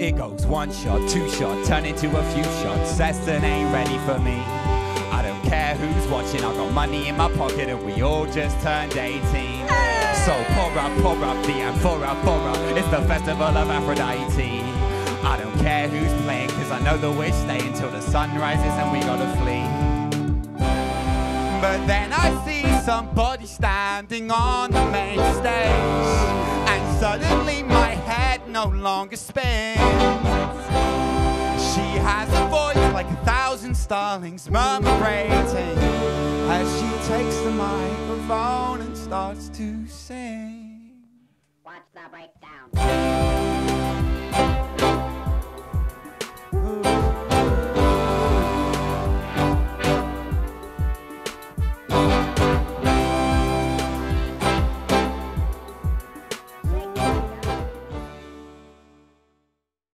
It goes one shot, two shot, turn into a few shots. Sestos ain't ready for me. I don't care who's watching, I got money in my pocket and we all just turned 18. So pour up, pour up the amphora, for up. It's the festival of Aphrodite. I don't care who's playing, cause I know the wish stay until the sun rises and we gotta flee. But then I see somebody standing on the main stage, no longer spins. She has a voice like a thousand starlings murmurating as she takes the microphone and starts to sing. Watch the breakdown.